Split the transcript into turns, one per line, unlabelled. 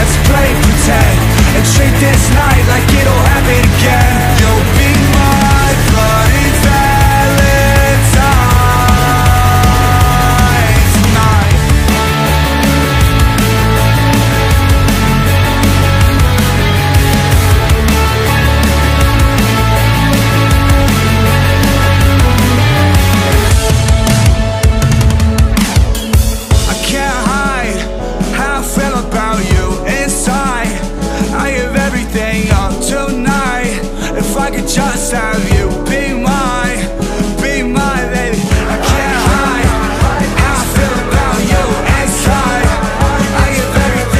Let's play pretend And treat this night like just have you